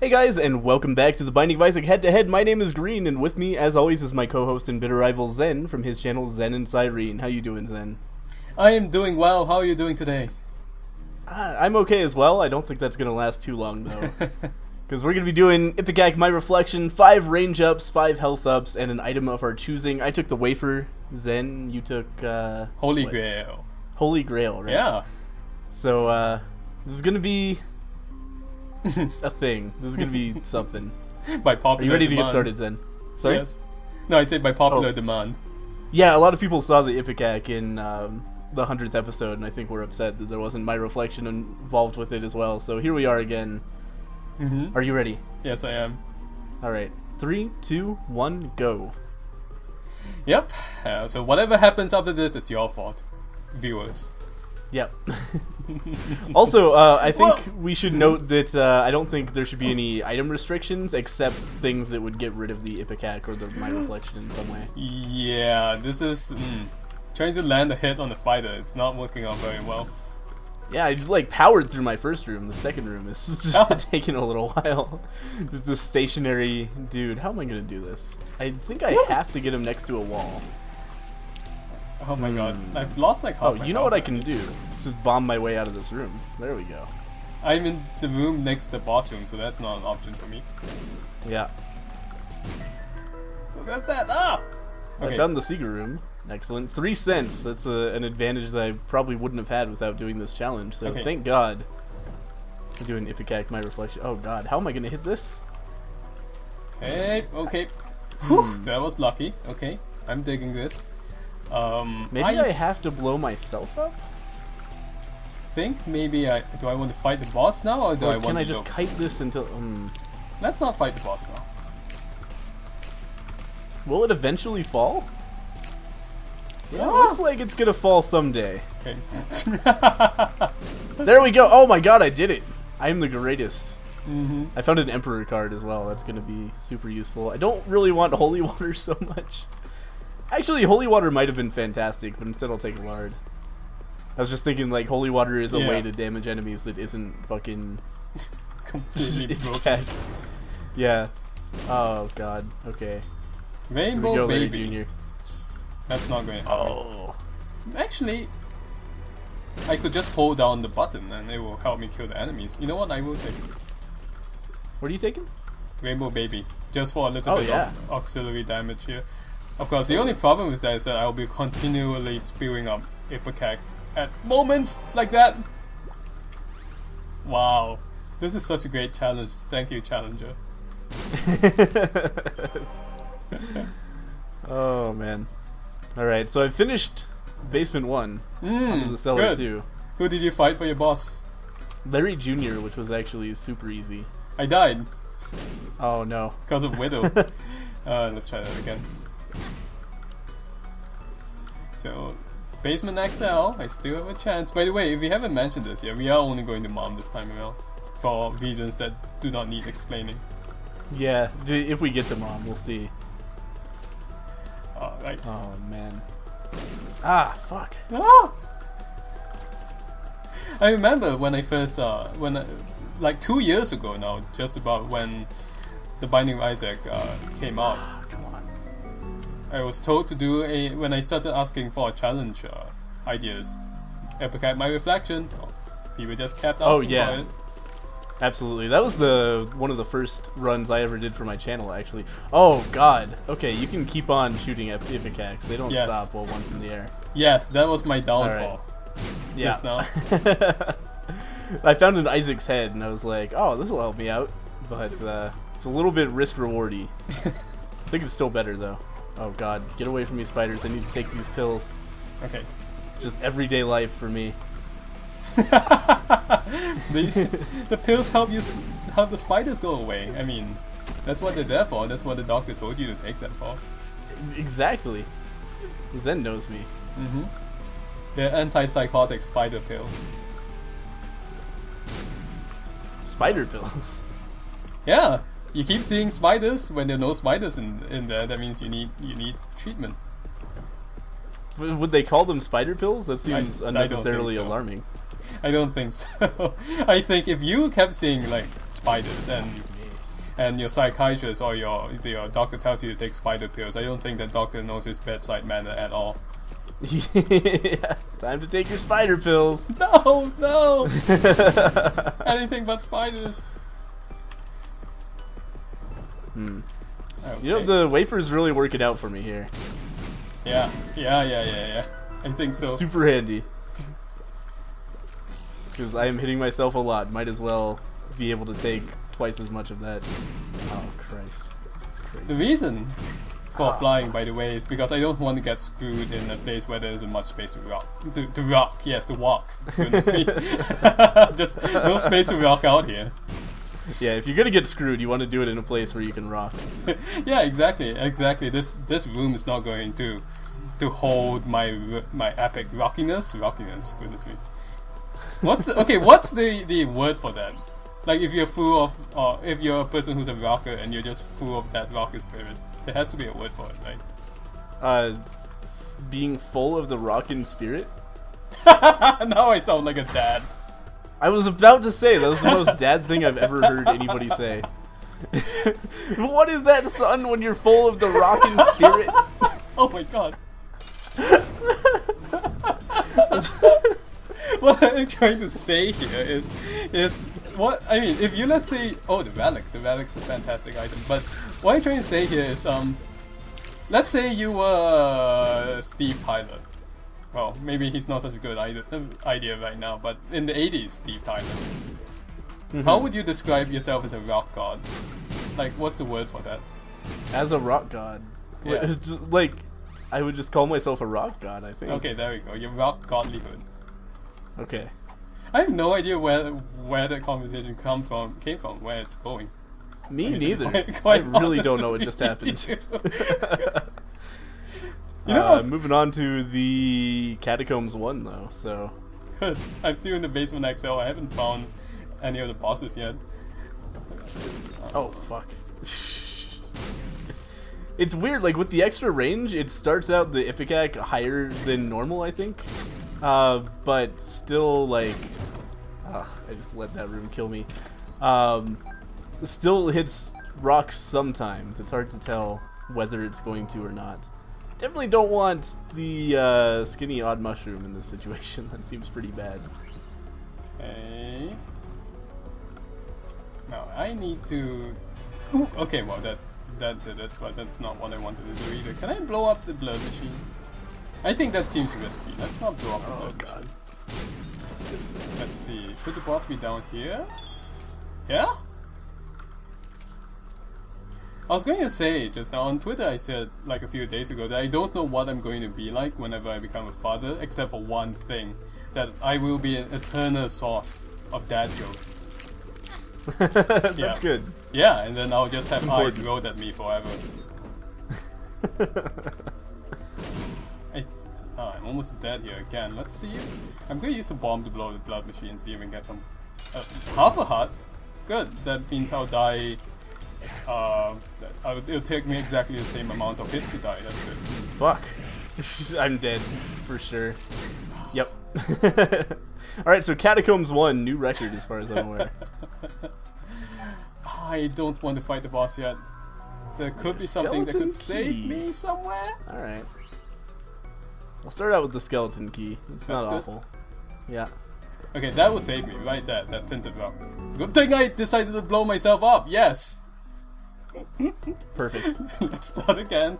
Hey guys, and welcome back to the Binding of Isaac Head to Head. My name is Green, and with me, as always, is my co-host and bitter rival Zen from his channel Zen and Cyrrene. How you doing, Zen? I am doing well. How are you doing today? Uh, I'm okay as well. I don't think that's gonna last too long though, because we're gonna be doing Ipecac My Reflection, five range ups, five health ups, and an item of our choosing. I took the wafer. Zen, you took uh, Holy what? Grail. Holy Grail, right? Yeah. So uh, this is gonna be a thing. This is gonna be something. By popular Are you ready to get started, Zen? Sorry. Yes. No, I said by popular Oh. demand. Yeah, a lot of people saw the Ipecac in um, the hundredth episode, and I think we're upset that there wasn't my reflection involved with it as well. So here we are again. Mm-hmm. Are you ready? Yes, I am. All right, three, two, one, go. Yep. Uh, so whatever happens after this, it's your fault, viewers. Yep. also, uh, I think we should note that uh, I don't think there should be any item restrictions except things that would get rid of the Ipecac or the my reflection in some way. Yeah, this is mm, trying to land a hit on the spider. It's not working out very well. Yeah, I just, like powered through my first room. The second room is just Oh. taking a little while. Just this stationary dude. How am I gonna do this? I think I have to get him next to a wall. Oh my god, Hmm. I've lost like half. Oh, you know what I can do? Just bomb my way out of this room. There we go. I'm in the room next to the boss room, so that's not an option for me. Yeah, So that's that. Ah. I found the secret room. Excellent. Three cents. That's a, an advantage that I probably wouldn't have had without doing this challenge. So Okay. thank God. I'm doing Ipecac, my reflection. Oh God, how am I gonna hit this? Hey, okay. Hmm. Whew, that was lucky. Okay, I'm digging this. Um, Maybe I, have to blow myself up. think maybe I do. I want to fight the boss now, or do Or I want can I just go- kite this until? Um, Let's not fight the boss now. will it eventually fall? Yeah, it looks like it's gonna fall someday. Okay. There we go. Oh my God, I did it. I am the greatest. hmm I found an Emperor card as well. That's gonna be super useful. I don't really want Holy Water so much. Actually, Holy Water might have been fantastic, but instead I'll take Lard. I was just thinking like Holy Water is a Yeah. way to damage enemies that isn't fucking Completely broken. Yeah. Oh God. Okay. Rainbow go, baby. Junior. That's not going to happen. Oh. Actually, I could just hold down the button and it will help me kill the enemies. You know what? I will take it. What are you taking? Rainbow baby, just for a little Oh, bit yeah. of auxiliary damage here. Of course, the only problem with that is that I will be continually spewing up Ipecac at moments like that. Wow, this is such a great challenge. Thank you, challenger. oh man. All right. So I finished Basement One. Mm, the Cellar good. Two. Who did you fight for your boss? Larry Junior, which was actually super easy. I died Oh no. because of Widow. uh, let's try that again. So, Basement XL, I still have a chance. By the way, if we haven't mentioned this yet, we are only going to Mom this time around. For reasons that do not need explaining. Yeah, if we get to mom, we'll see. Uh, right. Oh man. Ah, fuck. Ah! I remember when I first uh, when I, like two years ago now, just about when the Binding of Isaac uh, came out. I was told to do a when I started asking for challenge uh, ideas. Epic my reflection. People just kept asking Oh, yeah. for it. Absolutely. That was the one of the first runs I ever did for my channel, actually. Oh god. Okay, you can keep on shooting at Ipecacs. They don't Yes. stop while one's in the air. Yes, that was my downfall. Yeah. Just now. I found an Isaac's head and I was like, oh, this will help me out. But uh, it's a little bit risk rewardy. I think it's still better though. Oh god, get away from me, spiders. I need to take these pills. Okay. Just everyday life for me. the, the pills help you help the spiders go away. I mean, that's what they're there for. That's what the doctor told you to take them for. Exactly. Zen knows me. Mm-hmm. They're antipsychotic spider pills. Spider pills. Yeah, you keep seeing spiders when there are no spiders in, in there. That means you need you need treatment. Would they call them spider pills? That seems I unnecessarily so. alarming. I don't think so. I think if you kept seeing like spiders and and your psychiatrist or your your doctor tells you to take spider pills, I don't think that doctor knows his bedside manner at all. yeah, time to take your spider pills. No, no, anything but spiders. Hmm. Okay. You know the wafer's really working out for me here. yeah, yeah, yeah, yeah, yeah. I think so. Super handy. Because I am hitting myself a lot. Might as well be able to take twice as much of that. Oh Christ, that's crazy. The reason for Ah. flying, by the way, is because I don't want to get screwed in a place where there isn't much space to rock. To, to rock, yes, to walk. Goodness me. There's no space to rock out here. Yeah, if you're gonna get screwed, you want to do it in a place where you can rock. yeah, exactly, exactly. This this room is not going to to hold my my epic rockiness. Rockiness, goodness me. What's the, okay? What's the the word for that? Like if you're full of, or if you're a person who's a rocker and you're just full of that rocker spirit, there has to be a word for it, right? Uh, being full of the rockin' spirit. now I sound like a dad. I was about to say that was the most dad thing I've ever heard anybody say. what is that, son? When you're full of the rockin' spirit? Oh my god. what I'm trying to say here is, is what I mean. If you let's say, oh, the relic, the relic's a fantastic item. But what I'm trying to say here is, um, let's say you were Steve Tyler. Well, maybe he's not such a good idea, idea right now, but in the 80s, Steve Tyler. Mm-hmm. How would you describe yourself as a rock god? Like, what's the word for that? As a rock god. Yeah. Like, I would just call myself a rock god, I think. Okay, there we go. Your rock godlyhood. Okay. I have no idea where where that conversation come from came from, where it's going. Me I mean, neither. quite- I quite really don't know what just happened. You know uh, what's moving on to the Catacombs 1, though, so. I'm still in the basement XL. I haven't found any of the bosses yet. Oh, fuck. it's weird, like, with the extra range, it starts out the Ipecac higher than normal, I think. Uh, but still, like. Ugh, I just let that room kill me. Um, still hits rocks sometimes. It's hard to tell whether it's going to or not. Definitely don't want the uh, skinny odd mushroom in this situation. That seems pretty bad. Okay. Now I need to. Ooh, okay, well that that did it, but that's not what I wanted to do either. Can I blow up the blood machine? I think that seems risky. Let's not blow up the Oh god. machine. Let's see. Could the boss be down here? Yeah? I was going to say just now on Twitter, I said like a few days ago that I don't know what I'm going to be like whenever I become a father, except for one thing that I will be an eternal source of dad jokes. That's Yeah. good. Yeah, and then I'll just have eyes rolled at me forever. I, oh, I'm almost dead here again. Let's see. If, I'm going to use a bomb to blow the blood machine and see if we can get some. Uh, half a heart. Good. That means I'll die. Uh, it'll take me exactly the same amount of hits to die. That's good. Fuck. I'm dead for sure. Yep. Alright, so Catacombs 1, new record as far as I'm aware. I don't want to fight the boss yet. There could be something that could save me somewhere. Alright. I'll start out with the skeleton key. It's not That's good. awful. Yeah. Okay, that will save me right there, that tinted rock. Good thing I decided to blow myself up, yes! Perfect. Let's start again.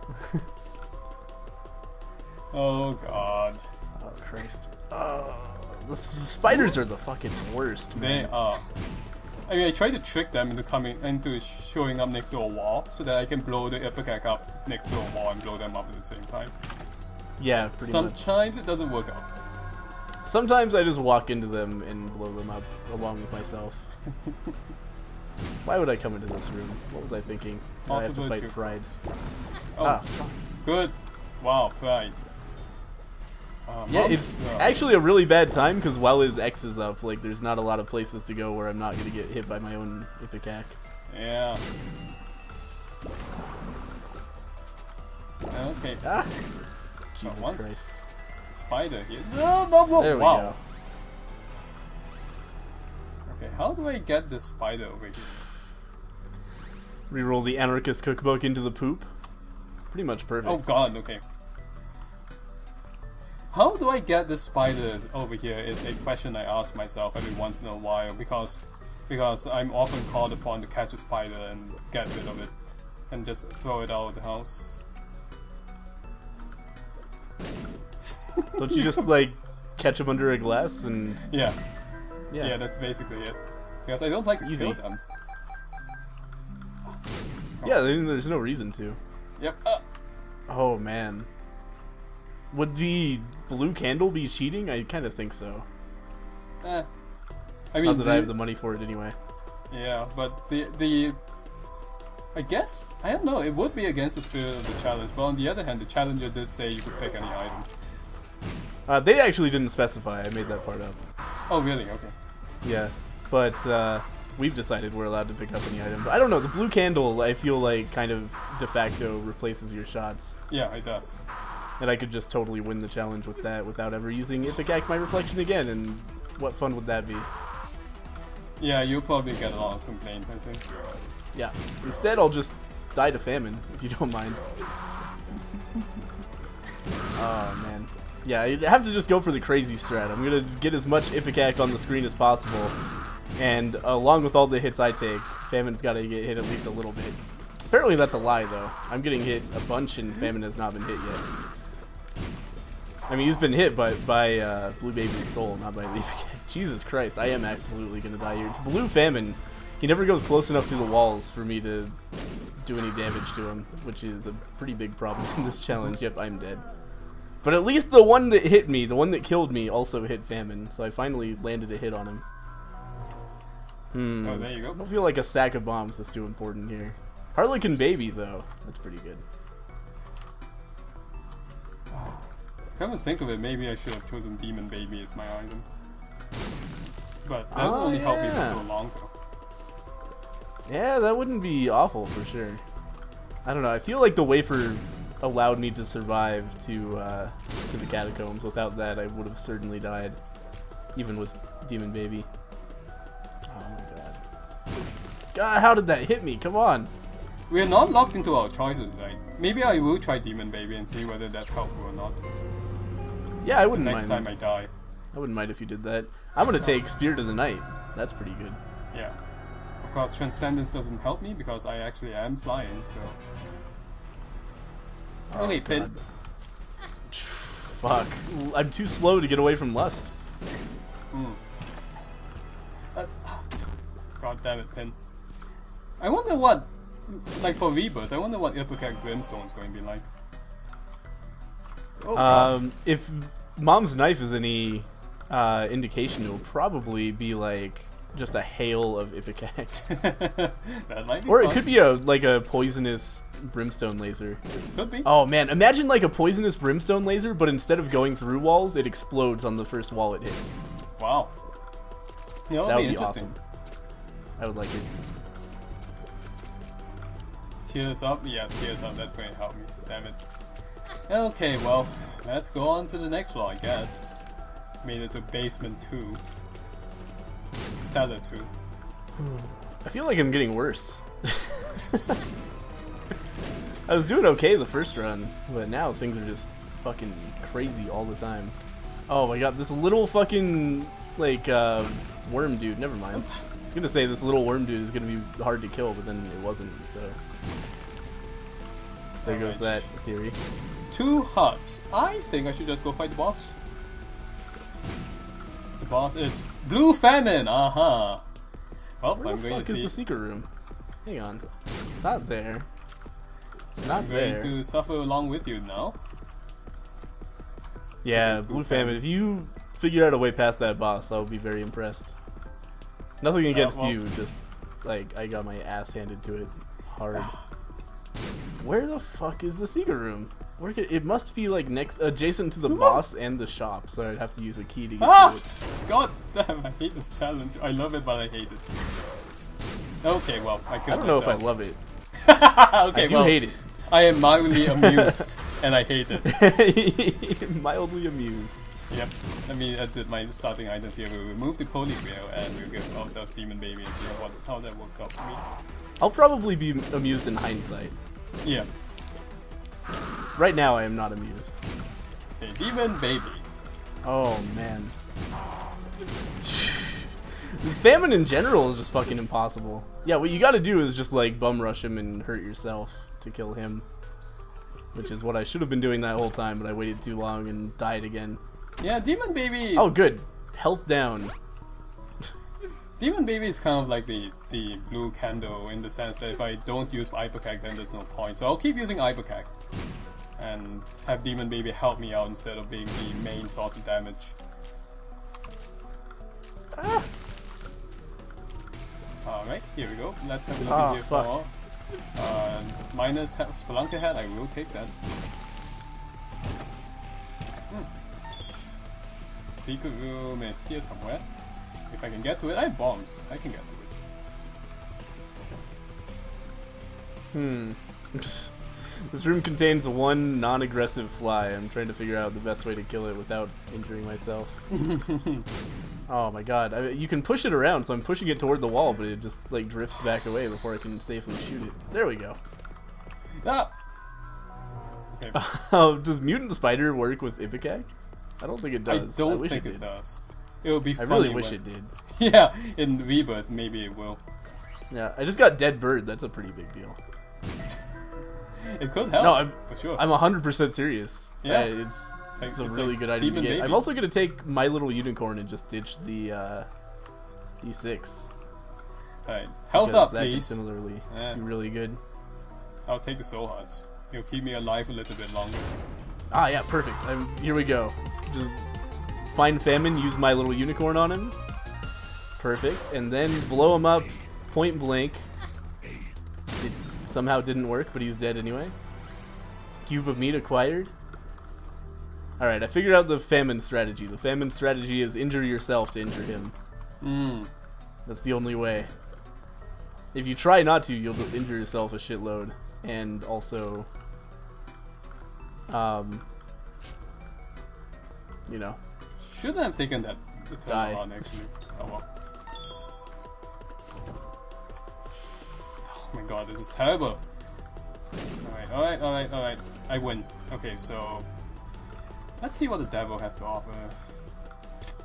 oh god. Oh, Christ. Oh, the spiders are the fucking worst, Man. They are. I mean, I tried to trick them into coming into showing up next to a wall so that I can blow the Ipecac up next to a wall and blow them up at the same time. Yeah, pretty much. Sometimes it doesn't work out. Sometimes I just walk into them and blow them up along with myself. Why would I come into this room? What was I thinking? Now I have to fight pride. Oh, Ah, good. Wow, pride. Uh, Yeah, it's uh, actually a really bad time because while his X is up, like there's not a lot of places to go where I'm not gonna get hit by my own Ipecac. Yeah. Okay, Ah! Jesus Christ. spider here. No, no, no. There we wow. go. Okay, how do I get this spider over here? Reroll the anarchist cookbook into the poop. Pretty much perfect. Oh god, okay. How do I get the spiders over here is a question I ask myself every once in a while because because I'm often called upon to catch a spider and get rid of it and just throw it out of the house. Don't you just like catch them under a glass and Yeah, yeah? yeah, that's basically it. Because I don't like to Easy. kill them. Yeah, there's no reason to. Yep. Uh, Oh man. Would the blue candle be cheating? I kind of think so. eh. I mean, Not that the- I have the money for it anyway. Yeah, but the the I guess I don't know. It would be against the spirit of the challenge, but on the other hand, the challenger did say you could pick any item. Uh, they actually didn't specify. I made that part up. Oh, really? Okay. Yeah, but uh, we've decided we're allowed to pick up any item. But I don't know. The blue candle, I feel like, kind of de facto replaces your shots, Yeah, it does. and I could just totally win the challenge with that without ever using Ipecac My Reflection again. And what fun would that be? Yeah, you'll probably get a lot of complaints. I think. Yeah. Instead, I'll just die to famine if you don't mind. Oh man. Yeah, I have to just go for the crazy strat. I'm gonna get as much Ipecac on the screen as possible, and along with all the hits I take, Famine's got to get hit at least a little bit. Apparently that's a lie though. I'm getting hit a bunch and Famine has not been hit yet. I mean, he's been hit by by uh, Blue Baby's soul, not by Ipecac. Jesus Christ, I am absolutely gonna die here. It's Blue Famine. He never goes close enough to the walls for me to do any damage to him, which is a pretty big problem in this challenge. Yep, I'm dead. But at least the one that hit me, the one that killed me, also hit Famine, so I finally landed a hit on him. Hmm. Oh, there you I go. don't feel like a sack of bombs is too important here. Harlequin Baby, though, that's pretty good. Come to think of it, maybe I should have chosen Demon Baby as my item. But that Oh, only help me for so long, though. Yeah, that wouldn't be awful for sure. I don't know. I feel like the wafer allowed me to survive to uh, to the catacombs. Without that, I would have certainly died, even with Demon Baby. Oh my god! God, how did that hit me? Come on! We are not locked into our choices, right? Maybe I will try Demon Baby and see whether that's helpful or not. Yeah, I wouldn't next mind. time I die. I wouldn't mind if you did that. I'm gonna take Spirit of the Night. That's pretty good. Yeah. Of course, Transcendence doesn't help me because I actually am flying, so. Oh, hey, Pin. Fuck! I'm too slow to get away from lust. Uh, God damn it, Pin. I wonder what, like for Rebirth, I wonder what Ipecac Brimstone is going to be like. Oh, Um, if Mom's knife is any uh, indication, it'll probably be like just a hail of Ipecac. that might be or it could be a like a poisonous brimstone laser. Could be. Oh man, imagine like a poisonous brimstone laser, but instead of going through walls, it explodes on the first wall it hits. Wow. Know, That that'd be be awesome. I would like it. Tears up? Yeah, tears up. That's going to help me. Damn it. Okay, well, let's go on to the next floor, I guess. Made it to basement 2. 2. I feel like I'm getting worse. I was doing okay the first run, but now things are just fucking crazy all the time. Oh my god, this little fucking like uh, worm dude. Never mind. I was gonna say this little worm dude is gonna be hard to kill, but then it wasn't. So there goes that theory. Two huts. I think I should just go fight the boss. Boss is Blue Famine! Uh-huh. Well, Where I'm the going fuck to is see. the secret room? Hang on, it's not there. It's not I'm going there. to suffer along with you now. Yeah, Blue Blue Famine. If you figure out a way past that boss, I would be very impressed. Nothing against well- you, just like I got my ass handed to it hard. Where the fuck is the secret room? Where could, it must be like next, adjacent to the boss and the shop, so I'd have to use a key to get Ah! to it. God damn, I hate this challenge. I love it, but I hate it. Okay, well, I I don't know if I love it. okay, well, I do well, hate it. I am mildly amused, and I hate it. Mildly amused. Yep. I mean, I did my starting items here. We'll remove the Holy Grail and we'll give ourselves Demon Baby and see what, how that works out for me. I'll probably be amused in hindsight. Yeah. Right now, I am not amused. A Demon Baby. Oh man. Famine in general is just fucking impossible. Yeah, what you gotta do is just like bum rush him and hurt yourself to kill him. Which is what I should have been doing that whole time, but I waited too long and died again. Yeah, Demon Baby. Oh, good. Health down. Demon Baby is kind of like the, the blue candle in the sense that if I don't use Ipecac, then there's no point. So I'll keep using Ipecac. And have Demon Baby help me out instead of being the main source of damage. Ah. Alright, here we go. Let's have a look Ah, here fuck. for uh, minus ha- Spelunker Head. I will take that. Hmm. Secret room is here somewhere. If I can get to it, I have bombs. I can get to it. Hmm. this room contains one non-aggressive fly. I'm trying to figure out the best way to kill it without injuring myself. oh my god. I, you can push it around, so I'm pushing it toward the wall, but it just like drifts back away before I can safely shoot it. There we go. Ah! Okay. Uh, does Mutant Spider work with Ipecac? I don't think it does. I don't wish think it it, does. It would be I funny. really wish when- it did. Yeah, in Rebirth, maybe it will. Yeah, I just got Dead Bird. That's a pretty big deal. It could help. No, I'm- for sure. I'm 100% serious. Yeah. Uh, it's Like, it's a really like good idea to get. Baby. I'm also going to take My Little Unicorn and just ditch the uh, D6. Alright, health up, that please. similarly Yeah. be really good. I'll take the soul hearts. It'll keep me alive a little bit longer. Ah, yeah, perfect. I'm, here we go. Just find Famine, use My Little Unicorn on him. Perfect. And then blow him up point blank. Somehow didn't work, but he's dead anyway. Cube of meat acquired. Alright, I figured out the famine strategy. The famine strategy is injure yourself to injure him. Mmm. That's the only way. If you try not to, you'll just injure yourself a shitload. And also, um, you know, Shouldn't have taken that Die. eternal run actually. Oh well. Oh my god, this is terrible. Alright, alright, alright, alright. I win. Okay, so let's see what the devil has to offer.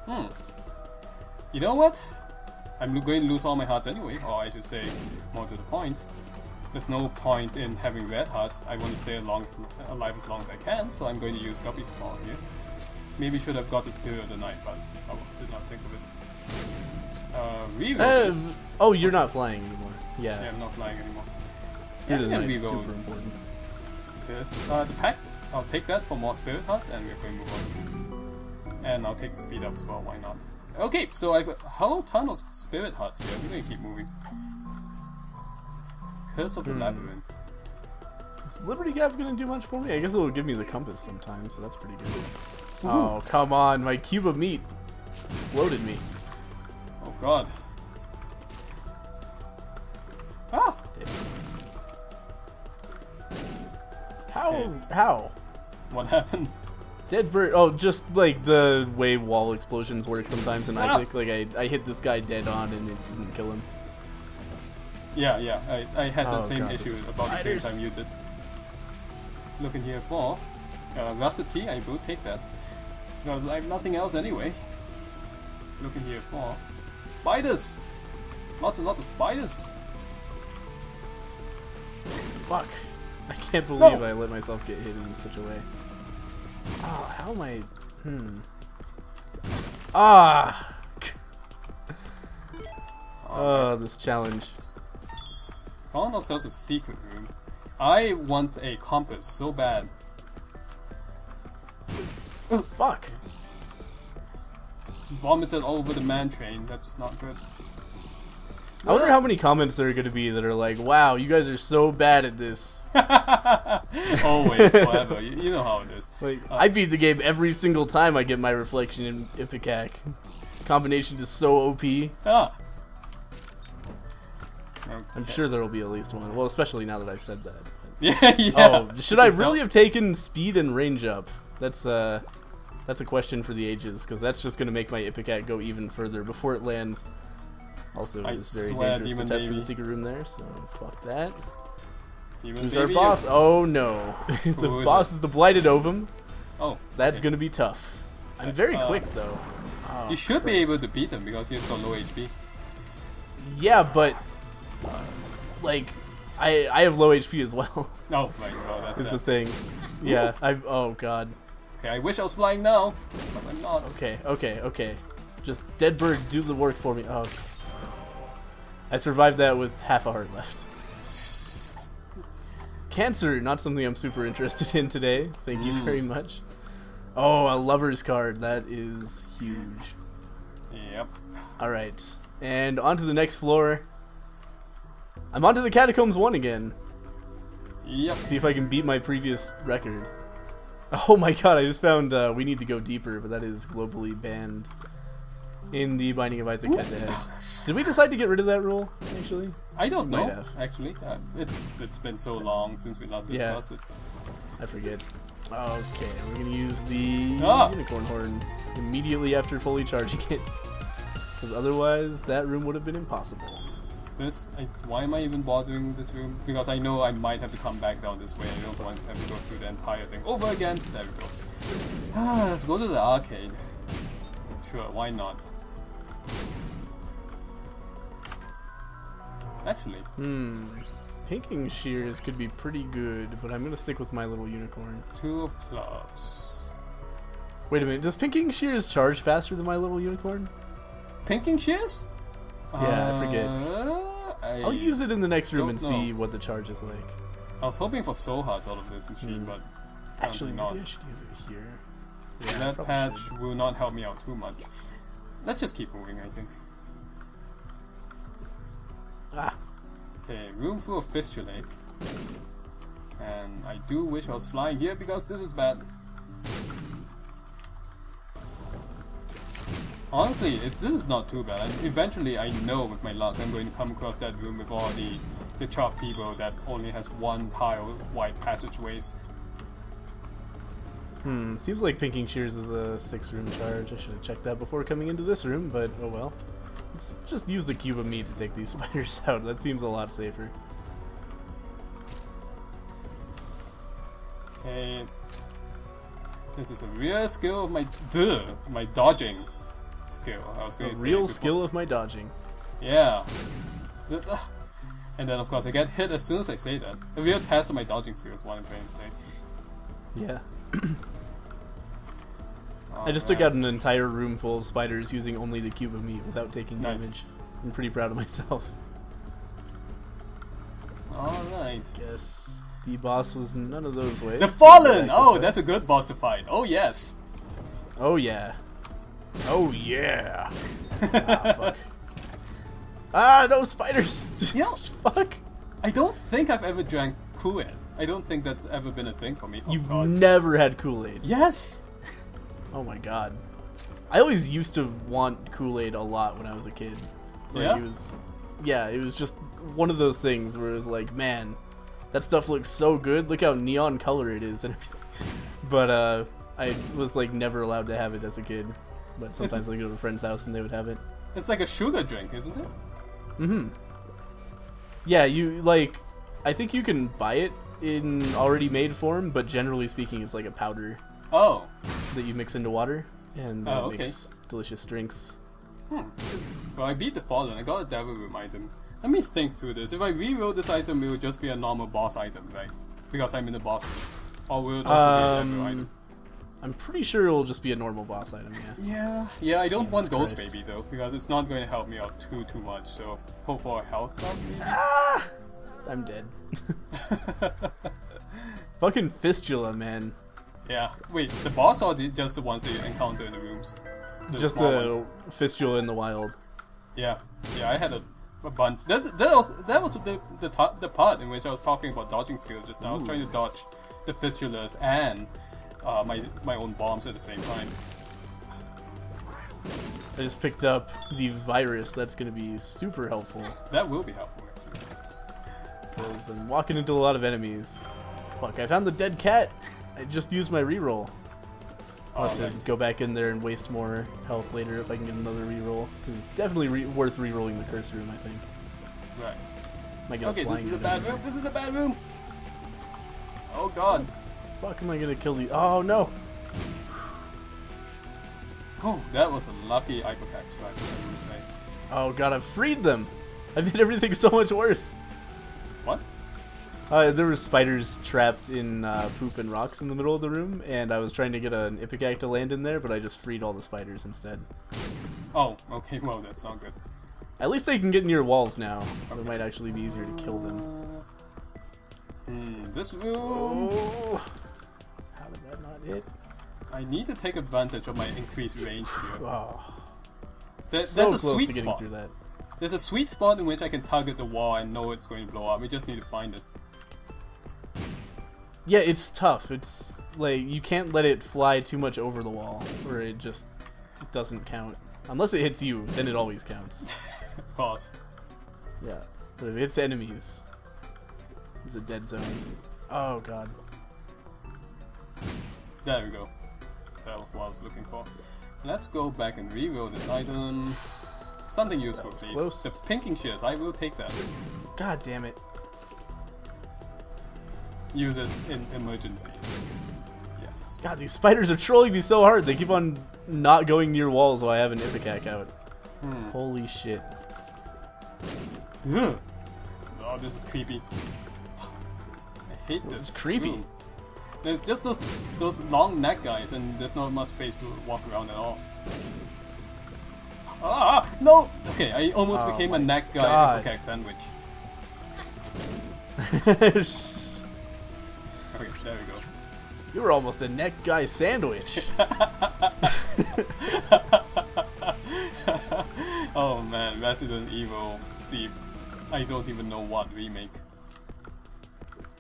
Hmm. You know what? I'm going to lose all my hearts anyway, or I should say, more to the point. There's no point in having red hearts. I want to stay long alive as long as I can, so I'm going to use Guppy's Paw here. Maybe should have got the Spirit of the Night, but well, did not think of it. Uh, Uh, oh, you're not flying anymore. Yeah, Yeah, I'm not flying anymore. Spirit of the yeah, super important. This, uh, the pack, I'll take that for more Spirit Hearts, and we're going to move on. And I'll take the speed up as well, why not? Okay, so I've a whole ton of Spirit Hearts here. We're going to keep moving. Curse of the Hmm. Labyrinth. Is Liberty Cap gonna do much for me? I guess it'll give me the compass sometimes, so that's pretty good. Oh, come on, my cube of meat exploded me. Oh god. How? How? What happened? Dead bird. Oh, just like the way wall explosions work sometimes in Ah. Isaac. Like I, I hit this guy dead on and it didn't kill him. Yeah, yeah, I, I had Oh, that same God, issue about the same time you did. Looking here for uh, recipe, I will take that. Because I have nothing else anyway. Looking here for spiders! Lots and lots of spiders! Fuck. I can't believe No. I let myself get hit in such a way. Oh, how am I? Hmm. Ah. Oh, this challenge. Found ourselves a secret room. I want a compass so bad. Oh, fuck. It's vomited all over the man train. That's not good. I wonder how many comments there are going to be that are like, "Wow, you guys are so bad at this." Always, forever. You, you know how it is. Like, Uh, I beat the game every single time I get my reflection in Ipecac. Combination is so OP. Ah. I'm sure there will be at least one. Well, especially now that I've said that. Yeah, yeah. Oh, should I really have taken speed and range up? That's uh, That's a question for the ages, because that's just going to make my Ipecac go even further before it lands. Also, I it's very dangerous to Demon test for the secret room there, so fuck that. Even Who's our boss? Oh no. the Who is boss is the Blighted Ovum. Oh, That's okay. going to be tough. I'm very Uh, quick, though. Oh, You should be able to beat him because he's got low HP. Yeah, but... uh, like, I, I have low HP as well, Oh my god, that's is the thing. Yeah, I... Oh, God. Okay, I wish I was flying now, I'm not. Okay, okay, okay. Just dead bird, do the work for me. Oh. I survived that with half a heart left. Cancer, not something I'm super interested in today. Thank you Mm. very much. Oh, a lover's card. That is huge. Yep. Alright. And on to the next floor. I'm onto the Catacombs 1 again. Yep. See if I can beat my previous record. Oh my god, I just found uh, We Need to Go Deeper, but that is globally banned in the Binding of Isaac head. Did we decide to get rid of that rule, actually? I don't know, actually. Uh, it's it's been so long since we last Yeah. discussed it. I forget. Okay, we're gonna use the Ah! Unicorn Horn immediately after fully charging it. Because otherwise, that room would have been impossible. This, I, why am I even bothering this room? Because I know I might have to come back down this way. I don't want to have to go through the entire thing over again. There we go. Ah, let's go to the arcade. Sure, why not? Actually, Hmm. Pinking Shears could be pretty good, but I'm gonna stick with my little unicorn. two of clubs. Wait a minute, does Pinking Shears charge faster than my little unicorn? Pinking shears? Yeah, I forget. Uh, I, I'll use it in the next room and see what the charge is like. I was hoping for soul hearts out of this machine, Hmm. but Actually, not. maybe I should use it here. that patch should. will not help me out too much. Let's just keep moving, I think. Ah, Okay, room full of fistulae. And I do wish I was flying here because this is bad. Honestly, it, this is not too bad. And eventually, I know with my luck, I'm going to come across that room with all the the chop people that only has one tile wide passageways. hmm. Seems like Pinking Shears is a six room charge. I should have checked that before coming into this room, but oh well. Let's just use the cube of meat to take these spiders out. That seems a lot safer. Okay. This is a real skill of my duh, my dodging skill. I was A going to say real skill of my dodging. Yeah. And then of course I get hit as soon as I say that. A real test of my dodging skill is what I'm trying to say. Yeah. I just took out an entire room full of spiders using only the cube of meat without taking Nice. damage. I'm pretty proud of myself. Alright. Guess the boss was none of those ways. The Fallen! Oh, that's a good boss to fight. Oh yes. Oh yeah. Oh yeah. ah, fuck. Ah, no spiders! Yeah. fuck. I don't think I've ever drank Kool-Aid. I don't think that's ever been a thing for me. Oh, You've God. never had Kool-Aid. Yes! Oh my god. I always used to want Kool-Aid a lot when I was a kid. Like, Yeah? It was, yeah, it was just one of those things where it was like, man, that stuff looks so good. Look how neon color it is and everything. But uh, I was like never allowed to have it as a kid. But sometimes I go to a friend's house and they would have it. It's like a sugar drink, isn't it? Mm-hmm. Yeah, you like. I think you can buy it in already made form, but generally speaking, it's like a powder Oh. that you mix into water, and that Oh, okay. makes delicious drinks. Hmm. Well, I beat the Fallen. I got a Devil Room item. Let me think through this. If I reroll this item, it would just be a normal boss item, right? Because I'm in the boss room. Or will it also be a Devil item? Um, I'm pretty sure it'll just be a normal boss item. Yeah. Yeah, yeah, I don't Jesus want Ghost Christ. Baby though, because it's not going to help me out too too much. So hope for a health up maybe. I'm dead. Fucking fistula, man. Yeah. Wait, the boss or the, just the ones that you encounter in the rooms? The just the ones. fistula in the wild. Yeah, yeah. I had a, a bunch. That, that was that was the the, the part in which I was talking about dodging skills just now. I was trying to dodge the fistulas and uh, my my own bombs at the same time. I just picked up the virus. That's gonna be super helpful That will be helpful. Because I'm walking into a lot of enemies. Fuck! I found the dead cat. I just used my reroll. I'll have oh, to go back in there and waste more health later if I can get another reroll. Because it's definitely re- worth rerolling the curse room, I think. Right. Okay, this is a bad room. This is a bad room. Oh god. Fuck am I gonna kill the? Oh no! Oh, that was a lucky Ipecac strike, I would say. Oh god, I've freed them. I've made everything so much worse. What? Uh, there were spiders trapped in uh, poop and rocks in the middle of the room, and I was trying to get an Ipecac to land in there, but I just freed all the spiders instead. Oh, okay, well, that's not good. At least they can get near walls now, so Okay. it might actually be easier to kill them. Hmm, this room. Oh! How did that not hit? I need to take advantage of my increased range here. Oh. There- so there's a close sweet to getting spot. through that. There's a sweet spot in which I can target the wall and know it's going to blow up. We just need to find it. Yeah, it's tough. It's like you can't let it fly too much over the wall, or it just doesn't count. Unless it hits you, then it always counts. Of course. Yeah, but if it's enemies, there's a dead zone. Oh god. There we go. That was what I was looking for. Let's go back and reroll this item. Something useful, please. close. The pinking shears, I will take that. God damn it. Use it in emergencies. Yes. God, these spiders are trolling me so hard. They keep on not going near walls while I have an Ipecac out. Hmm. Holy shit. Ugh. Oh, this is creepy. I hate this. It's creepy. room. There's just those those long neck guys, and there's not much space to walk around at all. Ah, no! Okay, I almost Oh became a neck guy God. Ipecac sandwich. Okay, there we go. you were almost a neck guy sandwich. oh man, Resident Evil, Deep. I don't even know what remake.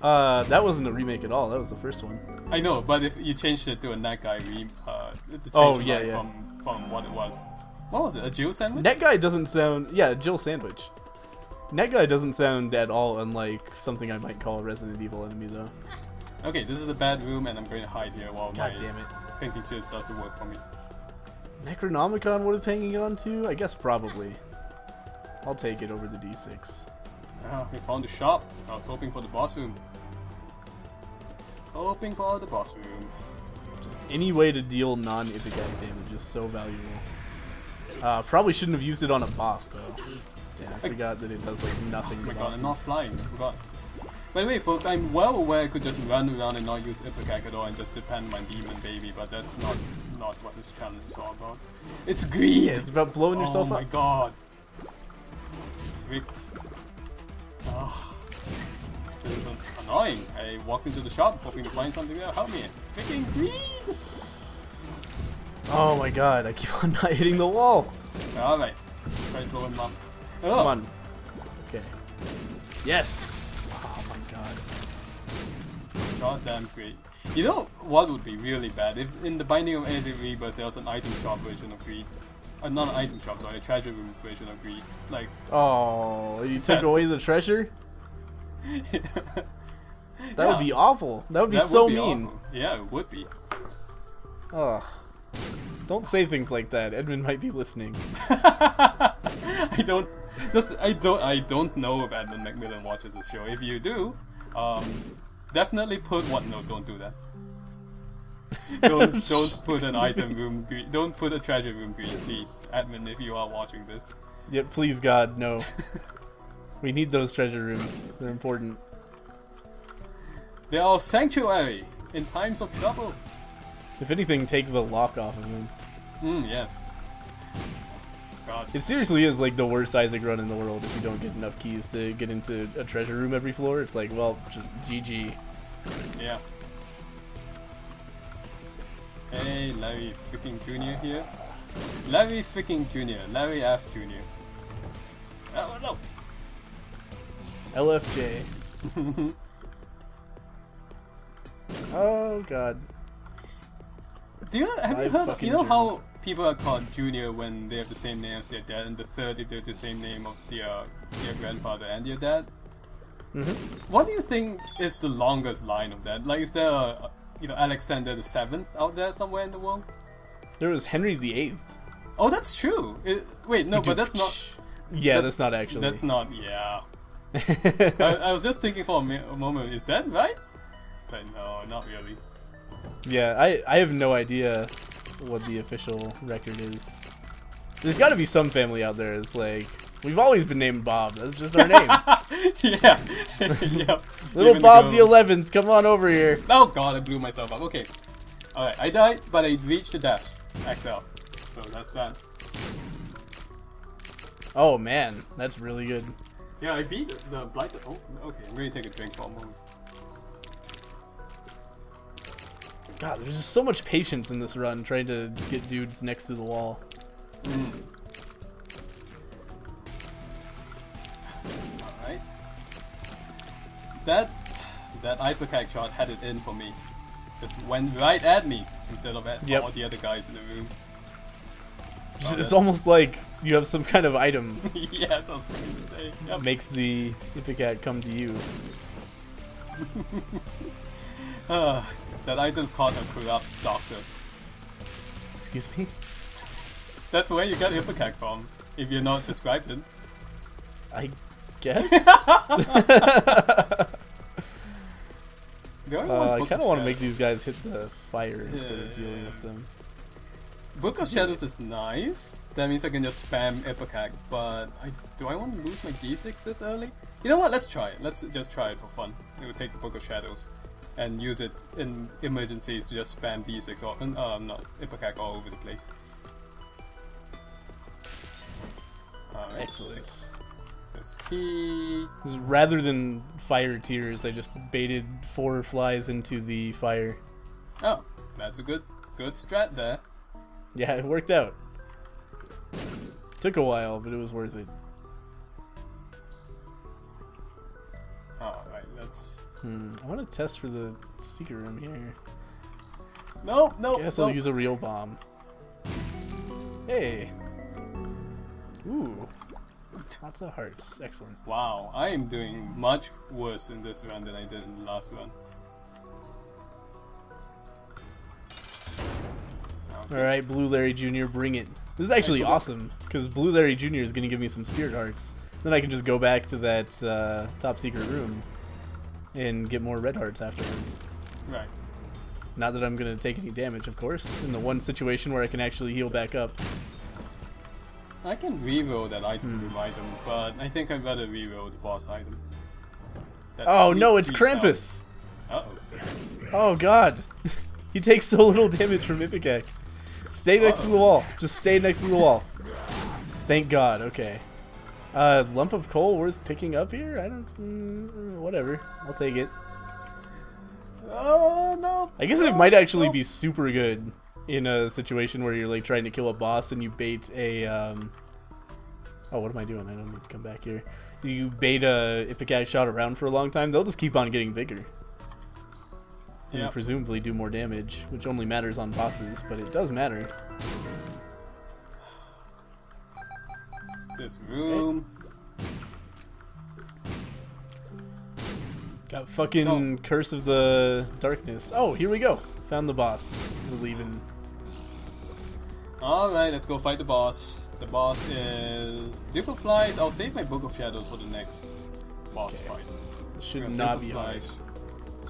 uh, that wasn't a remake at all. That was the first one. I know, but if you changed it to a neck guy re, uh, to change Oh, yeah, yeah. from from what it was. What was it? A Jill sandwich? Net guy doesn't sound. Yeah, Jill sandwich. Net guy doesn't sound at all unlike something I might call a Resident Evil enemy, though. Okay, this is a bad room, and I'm going to hide here while God my damn it. Pinking Shears does the work for me. Necronomicon worth hanging on to? I guess probably. I'll take it over the D6. Ah, we found the shop. I was hoping for the boss room. Hoping for the boss room. Just any way to deal non-Ipecac damage is so valuable. Uh, probably shouldn't have used it on a boss, though. Yeah, I forgot that it does like nothing Oh to my god, I'm not flying. I forgot. By the way, folks, I'm well aware I could just run around and not use Ipecac at all and just depend on my demon baby, but that's not not what this challenge is all about. It's greed! Yeah, it's about blowing yourself up. oh my god. Frick. Ah. This is annoying. I walked into the shop hoping to find something that'll help me. It's freaking greed! Oh my god, I keep on not hitting the wall. Alright. Try to blow him up. Oh, Come on. Okay. Yes! Goddamn great. You know what would be really bad? If in the Binding of Isaac Rebirth there was an item shop version of Greed. Uh, not an item shop, sorry, a treasure room version of Greed. Like, Oh, you took That- away the treasure? That would be awful. That would be that so would be mean. awful. Yeah, it would be. Ugh. Don't say things like that. Edmund might be listening. I don't. This, I don't. I don't know if Edmund McMillen watches this show. If you do, um, definitely put what? No, don't do that. Don't don't put an item room. Greed. Don't put a treasure room. Greed, please, Edmund. If you are watching this. Yeah, please God, no. we need those treasure rooms. They're important. They are sanctuary in times of trouble. If anything, take the lock off of them. Mm, yes. God. It seriously is like the worst Isaac run in the world if you don't get enough keys to get into a treasure room every floor. It's like, well, just GG. Yeah. Hey, Larry freaking Jr. here. Larry freaking Jr. Larry F. Jr. Oh, no. LFJ. oh God. Do you have you heard? You know how people are called Junior when they have the same name as their dad, and the third if they have the same name of their their grandfather and their dad. hmm What do you think is the longest line of that? Like, is there a, you know Alexander the Seventh out there somewhere in the world? There was Henry the Eighth. Oh, that's true. It, wait, no, but that's not. Yeah, that- that's not actually. That's not. Yeah. I, I was just thinking for a, mi- a moment. Is that right? But no, not really. yeah, I I have no idea what the official record is. There's got to be some family out there that's like, we've always been named Bob. That's just our name. yeah. yep. Little Even Bob the. Eleventh, come on over here. Oh god, I blew myself up. Okay. Alright, I died, but I reached the depths. XL. So that's bad. Oh man, that's really good. Yeah, I beat the blight. Oh, okay. I'm going to take a drink for a moment. God, there's just so much patience in this run trying to get dudes next to the wall. Alright. That that hypercack shot had it in for me. Just went right at me instead of at Yep. all the other guys in the room. It's, Oh, it's almost like you have some kind of item yeah, I was going to say. Yep. makes the Ipecac come to you. Ah, that item's called a corrupt doctor. Excuse me? That's where you got Hypercack from, if you're not described it. I guess? Uh, I kind of of want to make these guys hit the fire instead of Yeah. dealing with them. Book of Shadows is nice. That means I can just spam Ipecac, but I, do I want to lose my D6 this early? You know what? Let's try it. Let's just try it for fun. We will take the Book of Shadows and use it in emergencies to just spam D6 or um, not Ipecac all over the place. Excellent. This key. Rather than fire tears, I just baited four flies into the fire. Oh, that's a good good strat there. Yeah, it worked out. Took a while, but it was worth it. Hmm. I want to test for the secret room here. No, no, Guess no. I'll use a real bomb. Hey. Ooh. Lots of hearts. Excellent. Wow, I am doing much worse in this run than I did in the last run. Okay. Alright, Blue Larry Jr., bring it. This is actually awesome, because Blue Larry Jr. is going to give me some spirit hearts. Then I can just go back to that uh, top secret room and get more red hearts afterwards. Right. Not that I'm going to take any damage, of course, in the one situation where I can actually heal back up. I can reroll that item Hmm. room item, but I think I'd rather reroll the boss item. That Oh sweet, no, it's Krampus! Uh-oh. Oh god. he takes so little damage from Ipecac. Stay next to the wall. Just stay next to the wall. Thank god, okay. Uh, lump of coal worth picking up here? I don't... Mm, whatever. I'll take it. Oh no! I guess it might actually no. be super good in a situation where you're like trying to kill a boss and you bait a um Oh, what am I doing? I don't need to come back here. You bait a Ipecac shot around for a long time, they'll just keep on getting bigger. And Yep. presumably do more damage, which only matters on bosses, but it does matter. This room. Got fucking Don't. Curse of the Darkness. Oh, here we go. Found the boss. We're leaving. Alright, let's go fight the boss. The boss is Duke of Flies. I'll save my Book of Shadows for the next boss Okay. fight. Should Because not Duke be hard.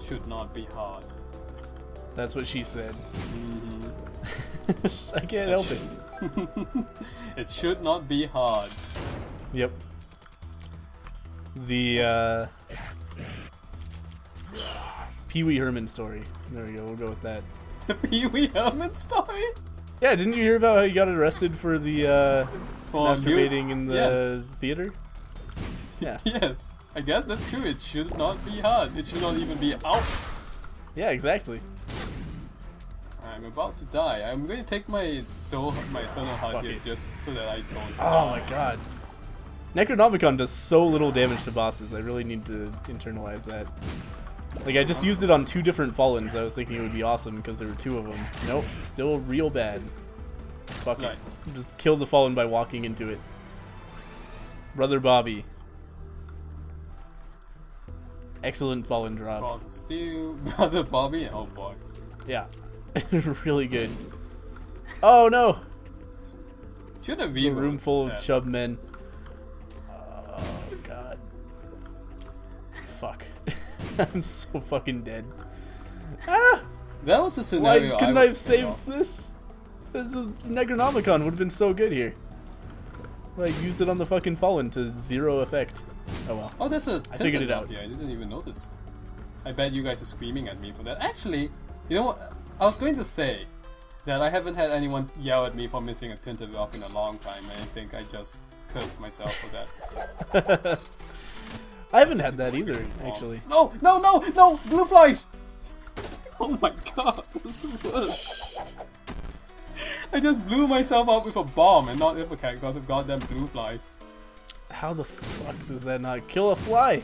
Should not be hard. That's what she said. Mhm. I can't help it. it should not be hard. Yep. The uh, Pee Wee Herman story. There we go. We'll go with that. The Pee Wee Herman story? Yeah, didn't you hear about how he got arrested for the uh, For masturbating in the Yes. theater? Yeah. Yes. I guess that's true. It should not be hard. It should not even be out. Yeah, exactly. I'm about to die. I'm going to take my soul, my eternal heart here, just so that I don't. Oh die. my god. Necronomicon does so little damage to bosses. I really need to internalize that. Like, I just used it on two different Fallens. I was thinking it would be awesome because there were two of them. Nope, still real bad. Fuck Right. it. Just kill the Fallen by walking into it. Brother Bobby. Excellent Fallen drop. Steel, Brother Bobby. Oh boy. Yeah. really good. Oh no! Should have A room full of chub men. Oh god. Fuck. I'm so fucking dead. Ah! That was the Why scenario. couldn't I I have saved this? This Necronomicon would have been so good here. Like used it on the fucking fallen to zero effect. Oh well. Oh, there's a I figured it out. Yeah, I didn't even notice. I bet you guys are screaming at me for that. Actually, you know what? I was going to say that I haven't had anyone yell at me for missing a tinted rock in a long time, and I think I just cursed myself for that. I haven't had that either, freaking wrong. actually. No, no, no, no! Blue flies! Oh my god, this is the worst. I just blew myself up with a bomb and not Ipecac because of goddamn blue flies. How the fuck does that not kill a fly?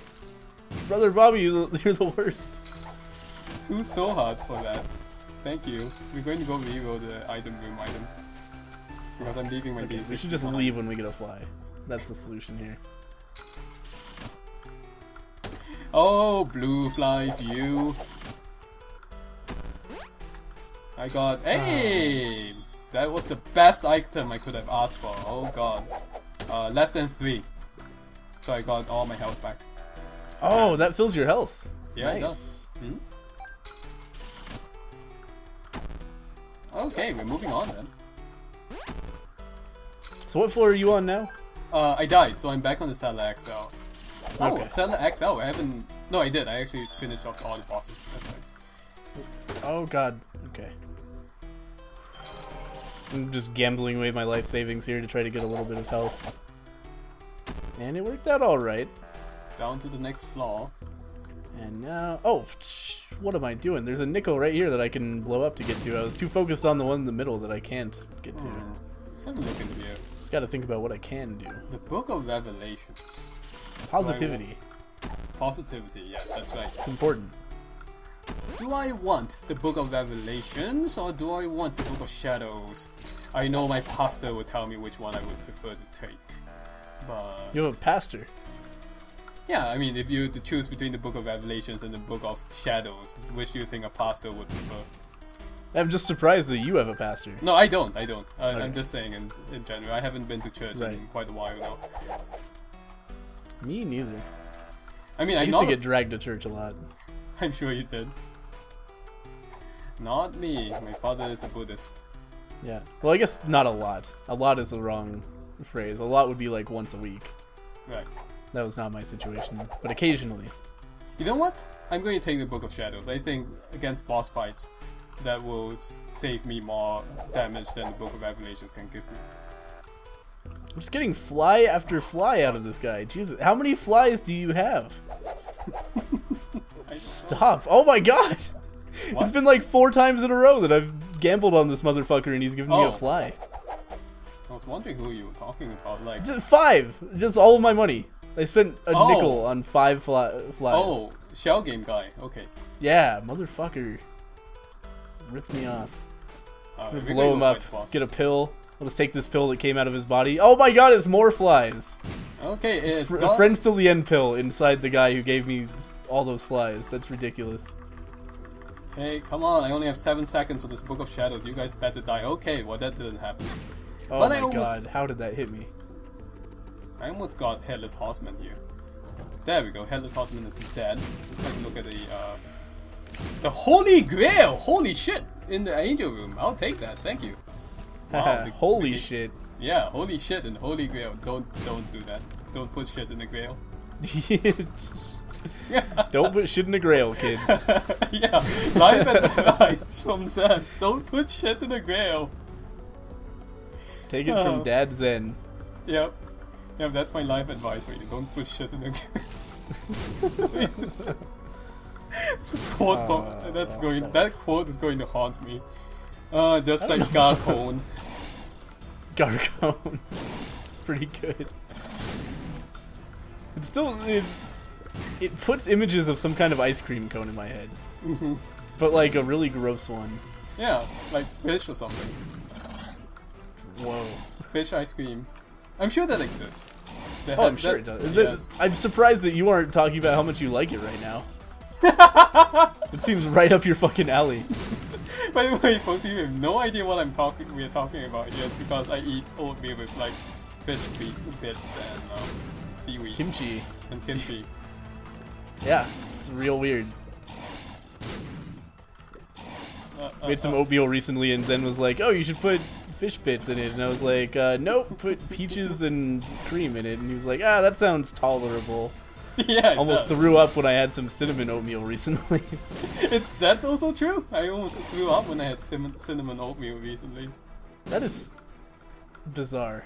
Brother Bobby, you're the you're the worst. Two soul hearts for that. Thank you. We're going to go reroll the item room item. Because I'm leaving my Okay, basic we should just leave when we get a fly. That's the solution here. Oh, blue flies, you. I got. Hey! That was the best item I could have asked for. Oh god. Uh, less than three. So I got all my health back. Oh, that fills your health. Yeah, nice. Okay, we're moving on then. So what floor are you on now? Uh, I died, so I'm back on the Cellar XL. Oh, Okay. XL, I haven't... No, I did. I actually finished off all the bosses. That's right. Oh god. Okay. I'm just gambling away my life savings here to try to get a little bit of health. And it worked out alright. Down to the next floor. And now... Oh, what am I doing? There's a nickel right here that I can blow up to get to. I was too focused on the one in the middle that I can't get to. Hmm. A look in here. Just gotta think about what I can do. The Book of Revelations. Positivity. Positivity, yes, that's right. It's important. Do I want the Book of Revelations or do I want the Book of Shadows? I know my pastor would tell me which one I would prefer to take. But You have a pastor. Yeah, I mean, if you to choose between the Book of Revelations and the Book of Shadows, which do you think a pastor would prefer? I'm just surprised that you have a pastor. No, I don't. I don't. I, Okay. I'm just saying in, in general. I haven't been to church Right. in quite a while now. Me neither. I mean, I I'm used to get dragged to church a lot. I'm sure you did. Not me. My father is a Buddhist. Yeah. Well, I guess not a lot. A lot is the wrong phrase. A lot would be like once a week. Right. That was not my situation. But occasionally. You know what? I'm going to take the Book of Shadows. I think against boss fights, that will save me more damage than the Book of Revelations can give me. I'm just getting fly after fly out of this guy. Jesus. How many flies do you have? Stop. Oh my god. What? It's been like four times in a row that I've gambled on this motherfucker and he's given me Oh. a fly. I was wondering who you were talking about. Like, Just five. Just all of my money. I spent a Oh. nickel on five fly- flies. oh, shell game guy. Okay. Yeah, motherfucker. Ripped me off. Uh, I'm we're gonna going blow him up. fight the boss. Get a pill. I'll just take this pill that came out of his body. Oh my god, it's more flies. Okay, it's Fr- got- friends till the end pill inside the guy who gave me all those flies. That's ridiculous. Hey, come on! I only have seven seconds for this Book of Shadows. You guys better die. Okay, well that didn't happen. Oh But my almost- god, how did that hit me? I almost got Headless Horseman here. There we go. Headless Horseman is dead. Let's take a look at the uh, the Holy Grail. Holy shit! In the Angel Room. I'll take that. Thank you. Wow, the- Holy the- shit. Yeah, holy shit and Holy Grail. Don't don't do that. Don't put shit in the Grail. Don't put shit in the grail, kids. yeah, life advice from Zen. Don't put shit in the Grail. Take it Oh. from Dad Zen. Yep. Yep, that's my life advice for you. Don't put shit in the Grail. It's a quote from Uh, that's going that quote is going to haunt me. Uh, just like Garcon. Garcon. it's pretty good. It still it, it puts images of some kind of ice cream cone in my head, Mhm. but like a really gross one. Yeah, like fish or something. Whoa. Fish ice cream. I'm sure that exists. Oh, I'm sure it that- does. Yes. I'm surprised that you aren't talking about how much you like it right now. it seems right up your fucking alley. By the way, folks, you have no idea what I'm talking. We're talking about here because I eat oatmeal with like fish bits and um, seaweed Kimchi. and kimchi. Yeah, it's real weird. Uh, uh, Made some uh, oatmeal recently, and Zen was like, "Oh, you should put fish bits in it," and I was like, uh, "Nope, put peaches and cream in it." And he was like, "Ah, that sounds tolerable." yeah, Almost does. threw up when I had some cinnamon oatmeal recently. It's, that's also true. I almost threw up when I had cinnamon, cinnamon oatmeal recently. that is bizarre.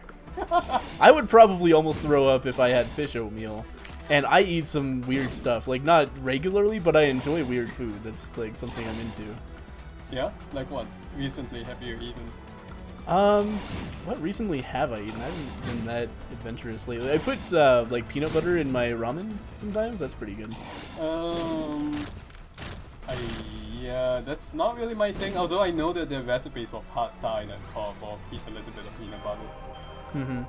I would probably almost throw up if I had fish oatmeal. And I eat some weird stuff, like not regularly, but I enjoy weird food. That's like something I'm into. Yeah, like what? Recently, have you eaten? Um, what recently have I eaten? I haven't been that adventurous lately. I put uh, like peanut butter in my ramen sometimes. That's pretty good. Um, I yeah, that's not really my thing. Although I know that there are recipes for pad thai that call for a little bit of peanut butter. hmm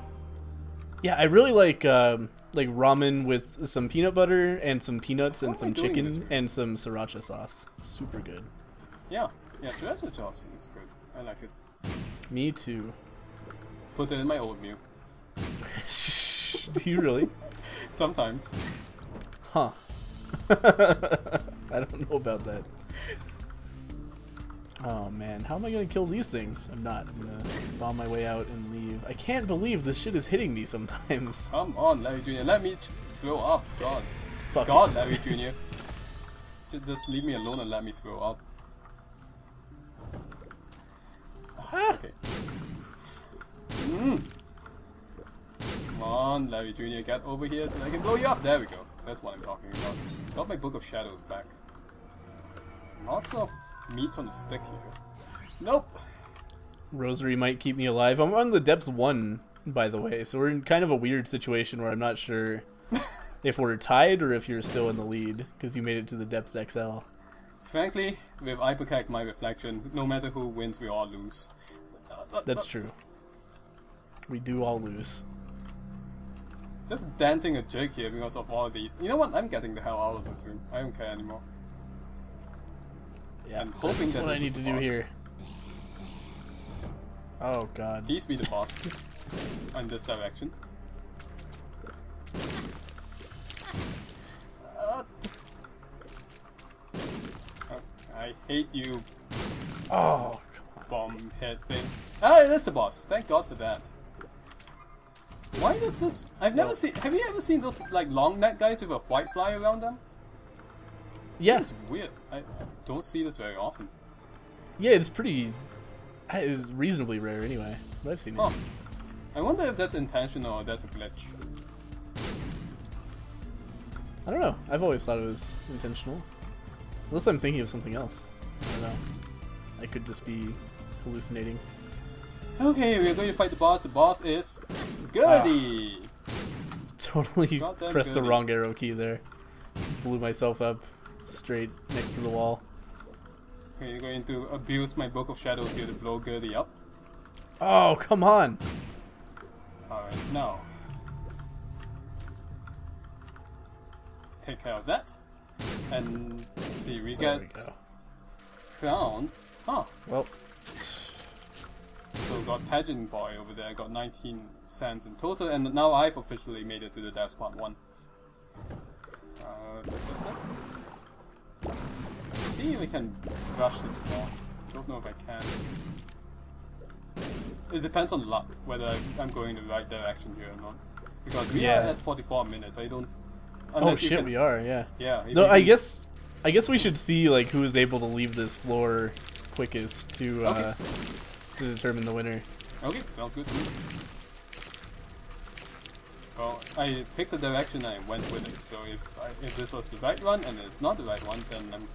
Yeah, I really like um, like ramen with some peanut butter and some peanuts and What some chicken and some sriracha sauce. Super good. Yeah, yeah, sriracha sauce is good. I like it. Me too. Put it in my oatmeal. Do you really? Sometimes. Huh. I don't know about that. Oh man, how am I gonna kill these things? I'm not. I'm gonna bomb my way out and leave. I can't believe this shit is hitting me sometimes. Come on, Larry Jr. Let me throw up. God, Fuck God, it. Larry Jr. Just leave me alone and let me throw up. Ah. Okay. Mm. Come on, Larry Jr. Get over here so I can blow you up. There we go. That's what I'm talking about. Got my Book of Shadows back. Lots of meat on the stick here. Nope. Rosary might keep me alive. I'm on the depths one, by the way, so we're in kind of a weird situation where I'm not sure if we're tied or if you're still in the lead because you made it to the depths XL. Frankly, with Ipecac my reflection, no matter who wins, we all lose. That's true. We do all lose. Just dancing a jig here because of all these. You know what? I'm getting the hell out of this room. I don't care anymore. Yeah, I'm hoping that's that what I need to do boss. here. Oh god. Please be the boss. in this direction. I hate you, Oh, bomb head thing. Ah, it is the boss. Thank God for that. Why does this? I've never seen. Have you ever seen those like long neck guys with a white fly around them? yeah, It's weird. I, don't see this very often. yeah. It's pretty. It's reasonably rare anyway. But I've seen it. Huh. I wonder if that's intentional or that's a glitch. I don't know. I've always thought it was intentional. Unless I'm thinking of something else. I don't know. I could just be hallucinating. Okay, we're going to fight the boss. The boss is Gurdy. Ah. Totally Goddamn pressed the wrong arrow key there. Blew myself up straight next to the wall. Okay, you're going to abuse my Book of Shadows here to blow Gurdy up. Oh, come on! Alright, now. Take care of that. And see, we get we go. crown. Huh. Well, So got pageant boy over there, got 19 cents in total, and now I've officially made it to the death spot one. Uh. See if we can rush this floor. Don't know if I can. It depends on luck whether I'm going in the right direction here or not. Because we Yeah. are at 44 minutes. I don't. oh shit, can- we are, yeah. Yeah. No, I guess, I guess we should see like who is able to leave this floor quickest to uh, Okay. to determine the winner. Okay, sounds good to me. Well, I picked the direction I went with it. So if I, if this was the right one and it's not the right one, then I'm,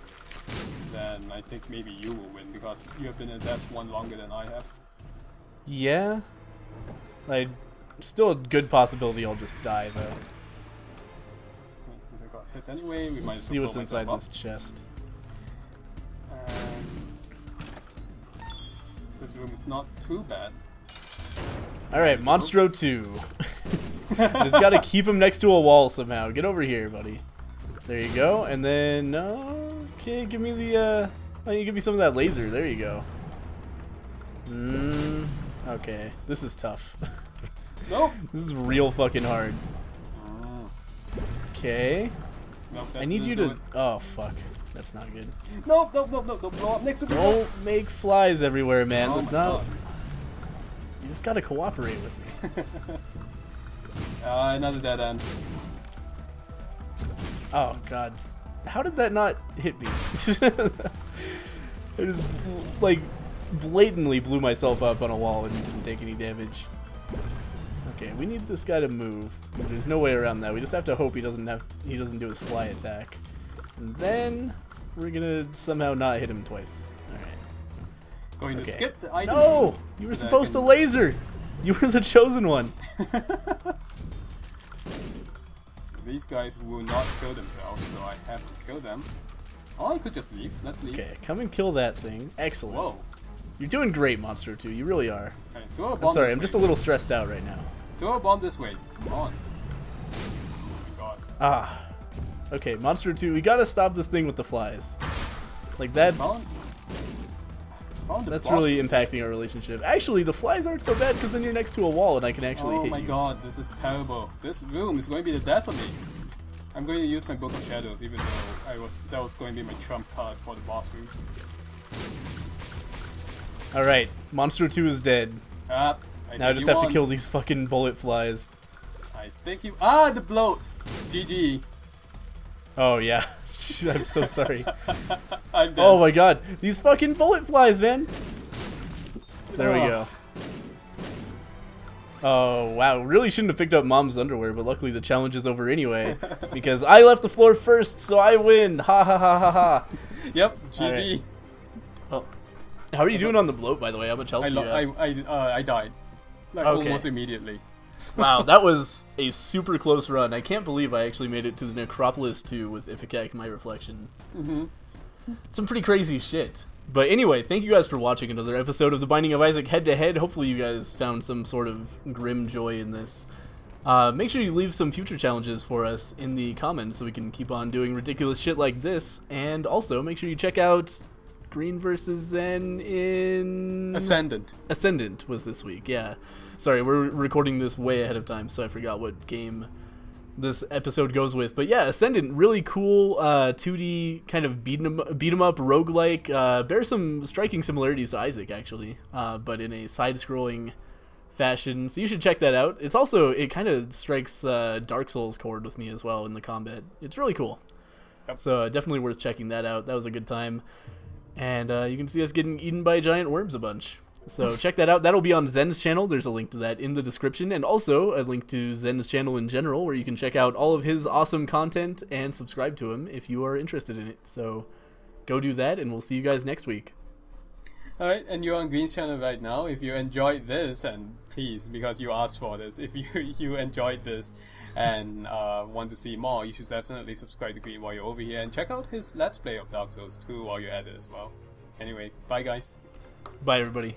then I think maybe you will win because you have been in Death one longer than I have. Yeah, like still a good possibility I'll just die though. And since I got hit anyway, we might Let's as see what's inside this chest. up. This room is not too bad. So All right, we go. Monstro two. Just gotta keep him next to a wall somehow. Get over here, buddy. There you go. And then okay, give me the uh, Why you give me some of that laser? There you go. Mm, okay, this is tough. Nope. this is real fucking hard. Mm. Okay. Nope, I need you to. Oh fuck, that's not good. Nope, nope, nope, nope, don't blow up next to me. Don't make flies everywhere, man. Oh That's my not. God. You just gotta cooperate with me. Uh, another dead end. Oh god, how did that not hit me? I just like blatantly blew myself up on a wall and didn't take any damage. Okay, we need this guy to move. There's no way around that. We just have to hope he doesn't have he doesn't do his fly attack. And then we're gonna somehow not hit him twice. Alright. Going Okay. to skip the item. No! You were so that I supposed to laser! You were the chosen one. These guys will not kill themselves, so I have to kill them. Or I could just leave. Let's leave. Okay, come and kill that thing. Excellent. Whoa. You're doing great, Monstro 2. You really are. Okay, throw a bomb I'm sorry, I'm just a little stressed out right now. Throw a bomb this way. Come on. Oh god. Ah. Okay, Monstro 2, we gotta stop this thing with the flies. Like, that's... Found, found That's boss. really impacting our relationship. Actually, the flies aren't so bad because then you're next to a wall and I can actually Oh my you. god, this is terrible. This room is going to be the death of me. I'm going to use my Book of Shadows, even though I was that was going to be my trump card for the boss room. Alright, Monstro 2 is dead. Ah, I Now I just have to kill these fucking bullet flies. I think you. Ah, the bloat. GG. Oh, yeah. I'm so sorry. I'm dead. Oh my god, these fucking bullet flies, man. There we go. Oh wow, really shouldn't have picked up mom's underwear, but luckily the challenge is over anyway because I left the floor first, so I win. Ha ha ha ha ha. Yep. GG. Alright. Well, how are you doing on the bloat, by the way? How much health I do you have? I I uh, I died. Like Okay. almost immediately. wow, that was a super close run. I can't believe I actually made it to the Necropolis 2 with Ipecac, my reflection. hmm some pretty crazy shit. But anyway, thank you guys for watching another episode of The Binding of Isaac head to head. Hopefully, you guys found some sort of grim joy in this. Uh, make sure you leave some future challenges for us in the comments so we can keep on doing ridiculous shit like this. And also, make sure you check out Green versus Zen in. Ascendant. Ascendant was this week, yeah. Sorry, we're recording this way ahead of time, so I forgot what game this episode goes with. But yeah, Ascendant, really cool uh, 2D kind of beat 'em beat 'em up roguelike. Uh, bears some striking similarities to Isaac actually, uh, but in a side-scrolling fashion. So you should check that out. It's also it kind of strikes uh, Dark Souls chord with me as well in the combat. It's really cool. Yep. So uh, definitely worth checking that out. That was a good time. And uh, you can see us getting eaten by giant worms a bunch. So check that out. That'll be on Zen's channel. There's a link to that in the description, and also a link to Zen's channel in general, where you can check out all of his awesome content and subscribe to him if you are interested in it. So go do that, and we'll see you guys next week. Alright, and you're on Green's channel right now. If you enjoyed this, and please, because you asked for this, if you you enjoyed this and uh, want to see more, you should definitely subscribe to Green while you're over here and check out his Let's Play of Dark Souls 2 while you're at it as well. Anyway, bye guys. Bye, everybody.